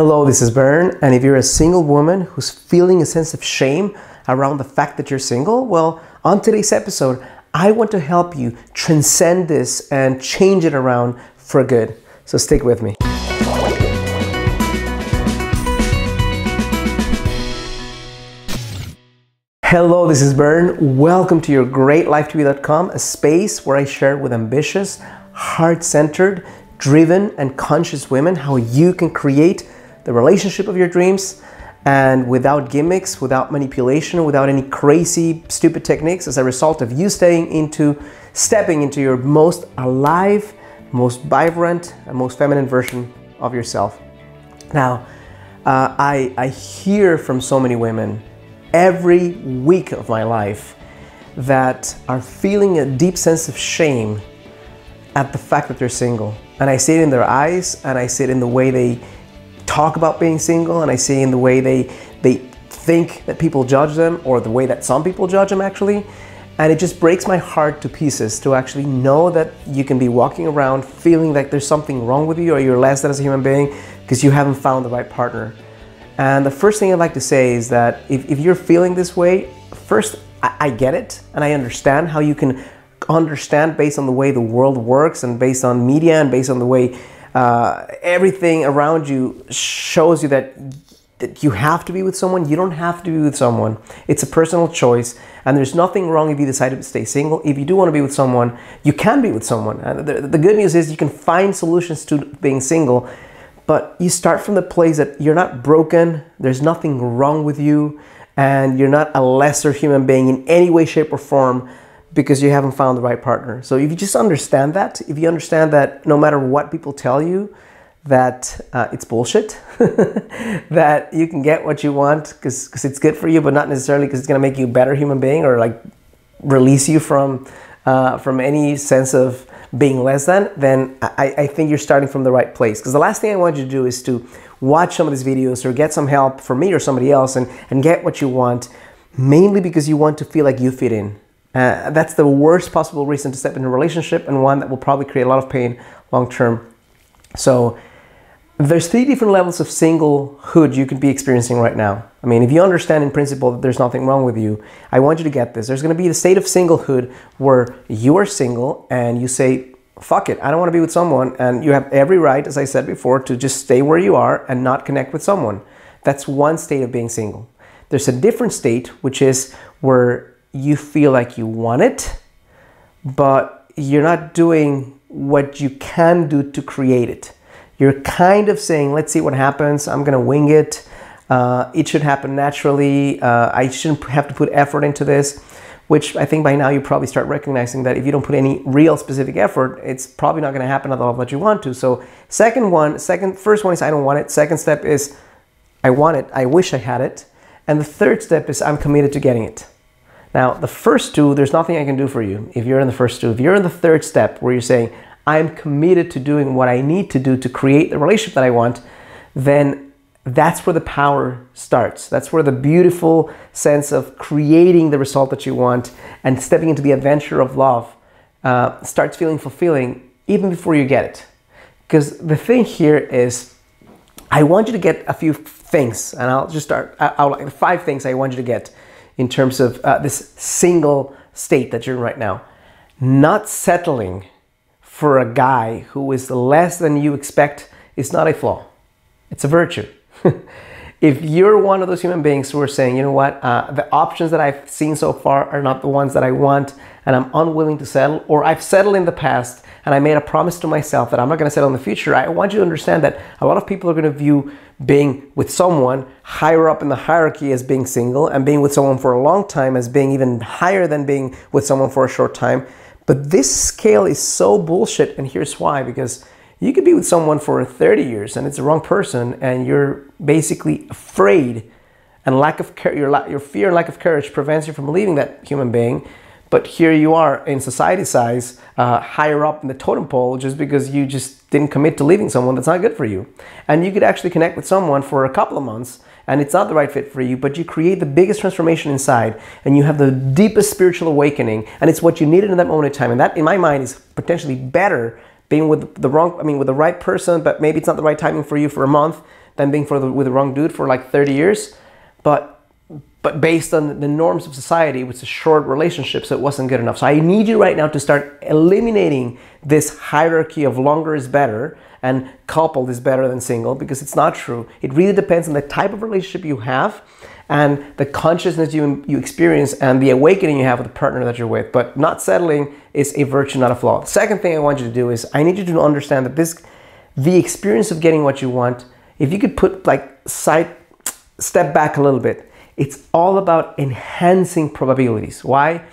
Hello, this is Bern, and if you're a single woman who's feeling a sense of shame around the fact that you're single, well, on today's episode, I want to help you transcend this and change it around for good. So stick with me. Hello, this is Bern. Welcome to your greatlifetv.com, a space where I share with ambitious, heart centered, driven, and conscious women how you can create the relationship of your dreams and without gimmicks, without manipulation, without any crazy, stupid techniques as a result of you staying into, stepping into your most alive, most vibrant, and most feminine version of yourself. Now, uh, I, I hear from so many women every week of my life that are feeling a deep sense of shame at the fact that they're single. And I see it in their eyes and I see it in the way they talk about being single and I see in the way they they think that people judge them or the way that some people judge them actually. And it just breaks my heart to pieces to actually know that you can be walking around feeling like there's something wrong with you or you're less than as a human being because you haven't found the right partner. And the first thing I'd like to say is that if, if you're feeling this way, first, I, I get it and I understand how you can understand based on the way the world works and based on media and based on the way uh, everything around you shows you that that you have to be with someone. You don't have to be with someone. It's a personal choice, and there's nothing wrong if you decide to stay single. If you do want to be with someone, you can be with someone. And the, the good news is you can find solutions to being single, but you start from the place that you're not broken. There's nothing wrong with you, and you're not a lesser human being in any way, shape, or form because you haven't found the right partner. So if you just understand that, if you understand that no matter what people tell you, that uh, it's bullshit, that you can get what you want because it's good for you, but not necessarily because it's going to make you a better human being or like release you from uh, from any sense of being less than, then I, I think you're starting from the right place. Because the last thing I want you to do is to watch some of these videos or get some help from me or somebody else and, and get what you want, mainly because you want to feel like you fit in uh, that's the worst possible reason to step into a relationship and one that will probably create a lot of pain long term. So there's three different levels of singlehood you could be experiencing right now. I mean, if you understand in principle that there's nothing wrong with you, I want you to get this. There's going to be the state of singlehood where you are single and you say, fuck it, I don't want to be with someone. And you have every right, as I said before, to just stay where you are and not connect with someone. That's one state of being single. There's a different state, which is where you feel like you want it, but you're not doing what you can do to create it. You're kind of saying, let's see what happens. I'm going to wing it. Uh, it should happen naturally. Uh, I shouldn't have to put effort into this, which I think by now you probably start recognizing that if you don't put any real specific effort, it's probably not going to happen at all that you want to. So second one, second, first one is I don't want it. Second step is I want it. I wish I had it. And the third step is I'm committed to getting it. Now, the first two, there's nothing I can do for you if you're in the first two. If you're in the third step where you're saying, I'm committed to doing what I need to do to create the relationship that I want, then that's where the power starts. That's where the beautiful sense of creating the result that you want and stepping into the adventure of love uh, starts feeling fulfilling even before you get it. Because the thing here is, I want you to get a few things, and I'll just start out five things I want you to get in terms of uh, this single state that you're in right now. Not settling for a guy who is less than you expect is not a flaw, it's a virtue. if you're one of those human beings who are saying, you know what, uh, the options that I've seen so far are not the ones that I want, and I'm unwilling to settle, or I've settled in the past and I made a promise to myself that I'm not going to settle in the future, I want you to understand that a lot of people are going to view being with someone higher up in the hierarchy as being single and being with someone for a long time as being even higher than being with someone for a short time. But this scale is so bullshit, and here's why because you could be with someone for 30 years and it's the wrong person, and you're basically afraid, and lack of your, your fear and lack of courage prevents you from leaving that human being. But here you are in society size, uh, higher up in the totem pole, just because you just didn't commit to leaving someone that's not good for you. And you could actually connect with someone for a couple of months and it's not the right fit for you, but you create the biggest transformation inside and you have the deepest spiritual awakening. And it's what you needed in that moment of time. And that, in my mind, is potentially better being with the wrong, I mean, with the right person, but maybe it's not the right timing for you for a month than being for the, with the wrong dude for like 30 years. But but based on the norms of society, was a short relationship, so it wasn't good enough. So I need you right now to start eliminating this hierarchy of longer is better and coupled is better than single because it's not true. It really depends on the type of relationship you have and the consciousness you, you experience and the awakening you have with the partner that you're with. But not settling is a virtue, not a flaw. The second thing I want you to do is I need you to understand that this, the experience of getting what you want, if you could put like side, step back a little bit, it's all about enhancing probabilities. Why?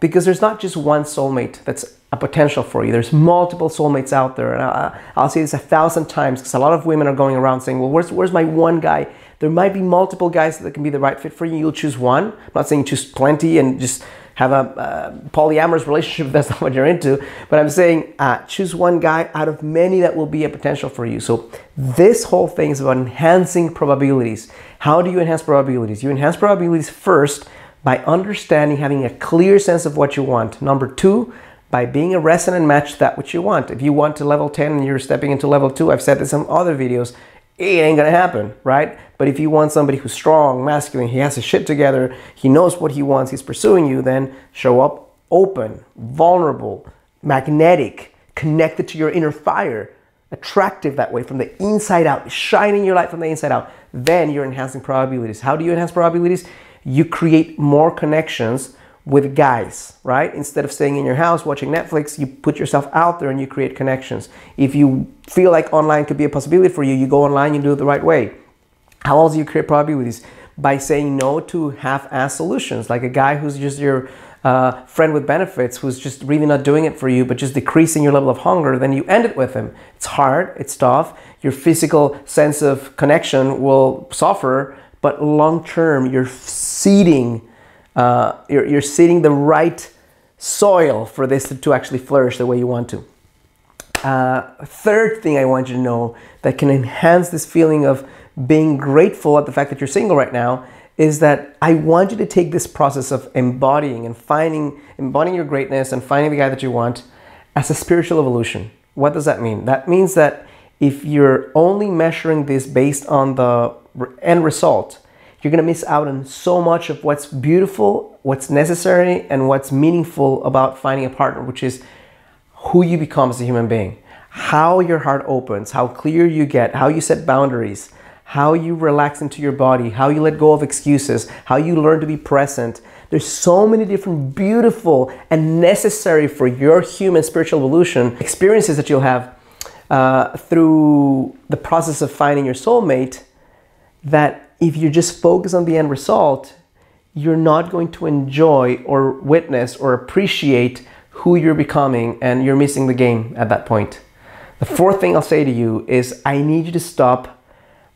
Because there's not just one soulmate that's a potential for you. There's multiple soulmates out there. And I'll say this a thousand times because a lot of women are going around saying, well, where's, where's my one guy? There might be multiple guys that can be the right fit for you. You'll choose one. I'm not saying choose plenty and just have a uh, polyamorous relationship if that's not what you're into. But I'm saying uh, choose one guy out of many that will be a potential for you. So this whole thing is about enhancing probabilities. How do you enhance probabilities? You enhance probabilities first by understanding, having a clear sense of what you want. Number two, by being a resonant match to that which you want. If you want to level 10 and you're stepping into level 2, I've said this in other videos, it ain't gonna happen, right? But if you want somebody who's strong, masculine, he has his shit together, he knows what he wants, he's pursuing you, then show up open, vulnerable, magnetic, connected to your inner fire, attractive that way from the inside out, shining your light from the inside out. Then you're enhancing probabilities. How do you enhance probabilities? You create more connections with guys, right? Instead of staying in your house watching Netflix, you put yourself out there and you create connections. If you feel like online could be a possibility for you, you go online, you do it the right way. How else do you create probabilities? By saying no to half-ass solutions, like a guy who's just your uh, friend with benefits who's just really not doing it for you, but just decreasing your level of hunger, then you end it with him. It's hard, it's tough. Your physical sense of connection will suffer, but long term, you're seeding uh, you're, you're seeding the right soil for this to, to actually flourish the way you want to. Uh, third thing I want you to know that can enhance this feeling of being grateful at the fact that you're single right now is that I want you to take this process of embodying and finding, embodying your greatness and finding the guy that you want as a spiritual evolution. What does that mean? That means that if you're only measuring this based on the end result, you're to miss out on so much of what's beautiful, what's necessary, and what's meaningful about finding a partner, which is who you become as a human being, how your heart opens, how clear you get, how you set boundaries, how you relax into your body, how you let go of excuses, how you learn to be present. There's so many different beautiful and necessary for your human spiritual evolution experiences that you'll have uh, through the process of finding your soulmate that if you just focus on the end result, you're not going to enjoy or witness or appreciate who you're becoming and you're missing the game at that point. The fourth thing I'll say to you is I need you to stop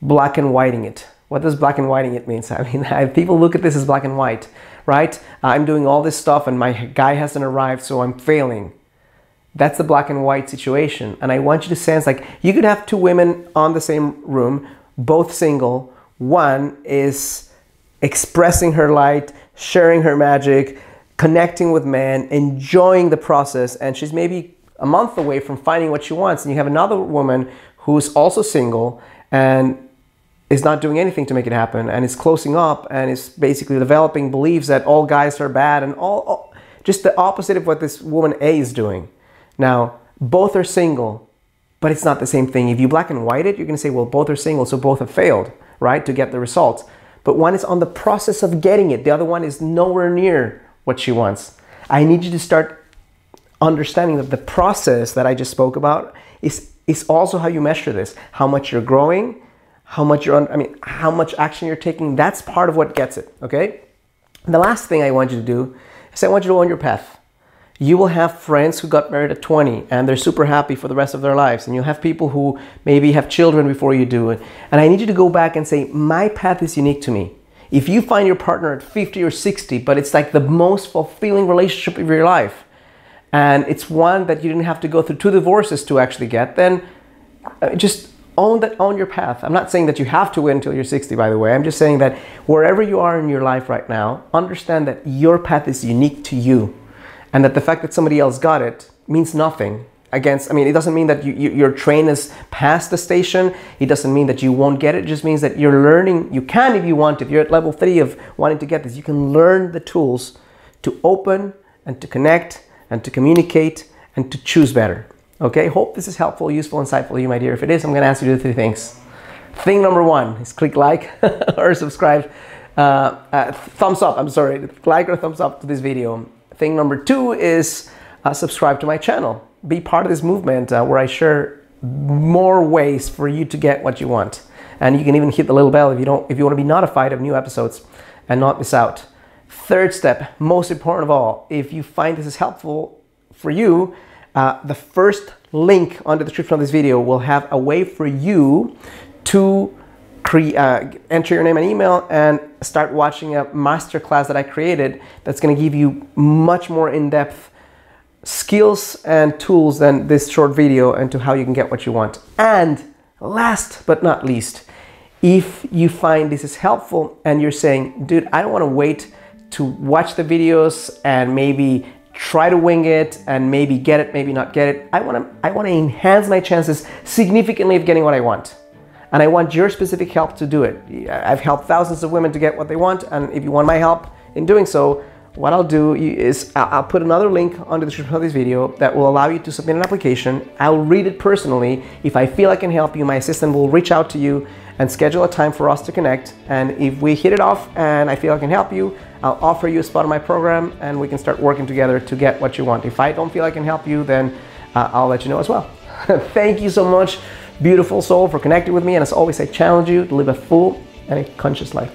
black and whiting it. What does black and whiting it mean? I mean, people look at this as black and white, right? I'm doing all this stuff and my guy hasn't arrived, so I'm failing. That's the black and white situation. And I want you to sense like you could have two women on the same room, both single, one is expressing her light, sharing her magic, connecting with men, enjoying the process, and she's maybe a month away from finding what she wants. And you have another woman who's also single and is not doing anything to make it happen and is closing up and is basically developing beliefs that all guys are bad and all, all just the opposite of what this woman A is doing. Now, both are single, but it's not the same thing. If you black and white it, you're going to say, well, both are single, so both have failed right, to get the results. But one is on the process of getting it. The other one is nowhere near what she wants. I need you to start understanding that the process that I just spoke about is, is also how you measure this. How much you're growing, how much you're, on, I mean, how much action you're taking. That's part of what gets it, okay? The last thing I want you to do is I want you to own your path you will have friends who got married at 20 and they're super happy for the rest of their lives. And you'll have people who maybe have children before you do it. And I need you to go back and say, my path is unique to me. If you find your partner at 50 or 60, but it's like the most fulfilling relationship of your life, and it's one that you didn't have to go through two divorces to actually get, then uh, just own that own your path. I'm not saying that you have to wait until you're 60, by the way. I'm just saying that wherever you are in your life right now, understand that your path is unique to you and that the fact that somebody else got it means nothing. against i mean it doesn't mean that you, you, your train is past the station. It doesn't mean that you won't get it. It just means that you're learning. You can if you want if you're at level three of wanting to get this you can learn the tools to open and to connect and to communicate and to choose better. Okay? Hope this is helpful useful insightful to you my dear. If it is i'm going to ask you to do three things. Thing number one is click like or subscribe. Uh, uh, thumbs up. I'm sorry. Like or thumbs up to this video thing number two is uh, subscribe to my channel be part of this movement uh, where I share more ways for you to get what you want. And you can even hit the little bell if you don't if you want to be notified of new episodes and not miss out. Third step, most important of all, if you find this is helpful for you, uh, the first link on the description of this video will have a way for you to uh, enter your name and email and start watching a masterclass that I created that's going to give you much more in-depth skills and tools than this short video into how you can get what you want. And last but not least, if you find this is helpful and you're saying, dude, I don't want to wait to watch the videos and maybe try to wing it and maybe get it, maybe not get it. I want to I want to enhance my chances significantly of getting what I want. And I want your specific help to do it. I've helped thousands of women to get what they want and if you want my help in doing so, what I'll do is I'll put another link under the description of this video that will allow you to submit an application. I'll read it personally. If I feel I can help you, my assistant will reach out to you and schedule a time for us to connect. And if we hit it off and I feel I can help you, I'll offer you a spot in my program and we can start working together to get what you want. If I don't feel I can help you, then uh, I'll let you know as well. Thank you so much, beautiful soul, for connecting with me. And as always, I challenge you to live a full and a conscious life.